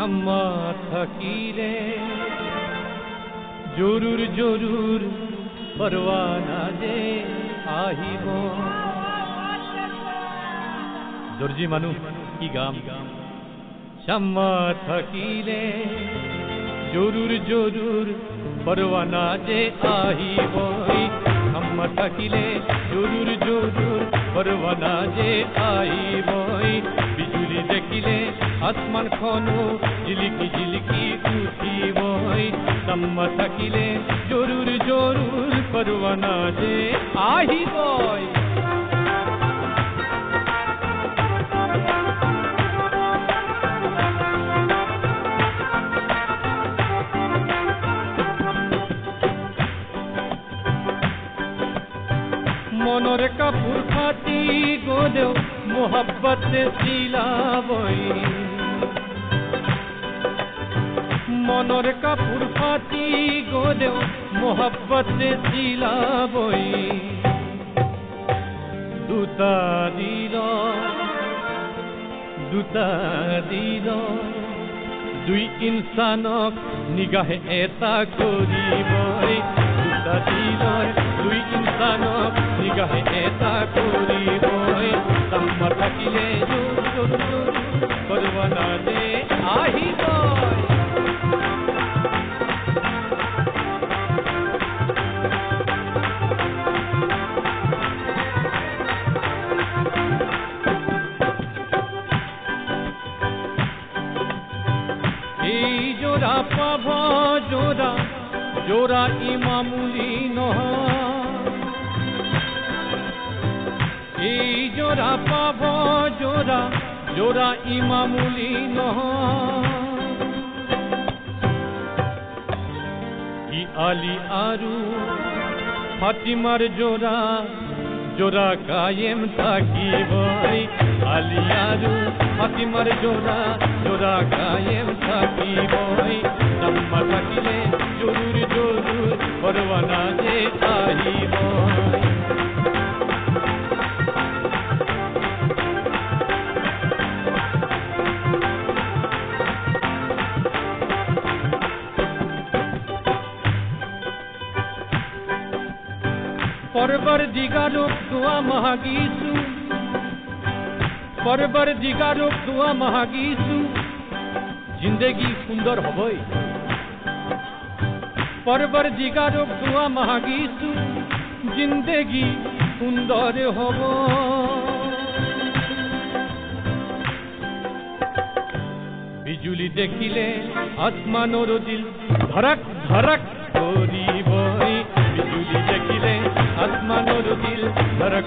ক্ষমা থাকিলে জরুর জরুর পরৱানা যে আহিব দৰ্জী মানুহ কি গাম ক্ষমা থাকিলে জরুর জরুর পরৱানা যে আহিব ক্ষমা থাকিলে জরুর জরুর পরৱানা যে আহিব বিজুলি দেখিলে আসমানখনো জিলিকি জিলিকি উঠিবই ক্ষমা থাকিলে জরুর জরুর পরৱানা যে আহিবই মনৰ কাপোৰ ফাটি গলেও মোহাব্বতে চিলাবই মনৰ কাপোৰ ফাটি গলেও মোহাব্বতে চিলাবই দুটা দিল দুটা দিল, দুই ইনচানক নিগাহে এটা কৰিবই দুটা দিলৰ দুই ইনচানক নিগাহে এটা কৰিবই ভ জোৰা জোৰা ইমামুলি নহয় এই যোৰা পাব যোৰা জোৰা ইমামুলি নহয় ই আলি আৰু ফাটিমাৰ যোৰা যোৰা কায়েম থাকিবই। aliadu hati mare jora jora kayem thaki boy namma thakile jorur jorur parwana je ahi boy परवर दिगारो दुआ महागीसू দিগারক দোয়া মাহাগিসু জিন্দেগি সুন্দর হবই। পরবর দিগারক দোয়া মাহাগিসু জিন্দেগি সুন্দর হব বিজুলি দেখিলে আসমানর দিল ধরক ধরক করিবই। বিজুলি দেখিলে আসমানর দিল ধরক